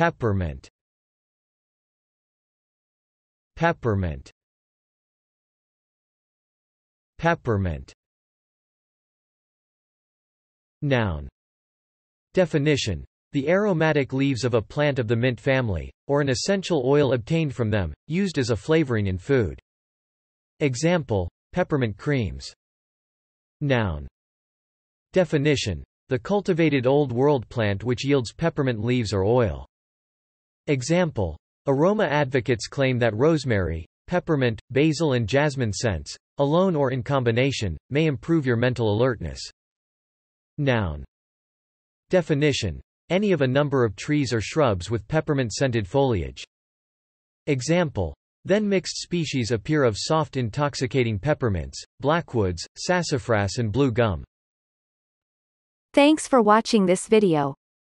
Peppermint. Peppermint. Peppermint. Noun. Definition. The aromatic leaves of a plant of the mint family, or an essential oil obtained from them, used as a flavoring in food. Example, peppermint creams. Noun. Definition. The cultivated Old World plant which yields peppermint leaves or oil. Example. Aroma advocates claim that rosemary, peppermint, basil and jasmine scents, alone or in combination, may improve your mental alertness. Noun. Definition. Any of a number of trees or shrubs with peppermint-scented foliage. Example. Then mixed species appear of soft intoxicating peppermints, blackwoods, sassafras and blue gum. Thanks for watching this video.